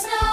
snow.